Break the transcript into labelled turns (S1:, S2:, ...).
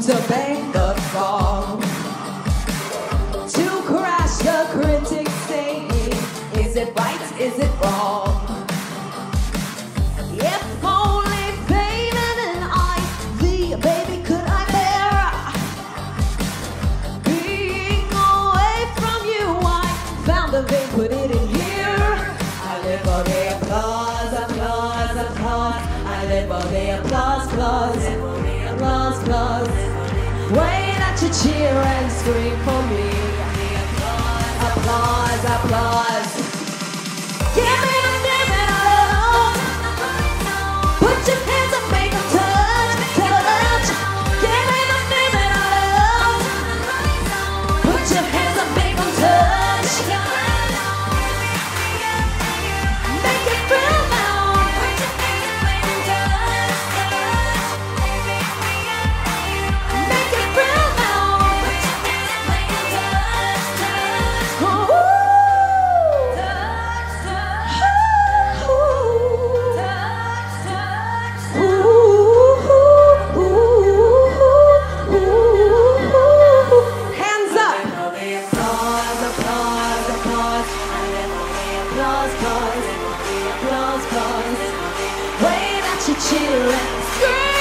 S1: to bang the song. To crash the critics saying, is it right, is it wrong? If only and I, the baby, could I bear being away from you? I found a vein, put it in here. I live the applause, applause, applause. I live for the applause, applause, applause, applause. Wait that you cheer and scream for me. Applause, applause. applause boys, applause boys. Wave at your cheer scream.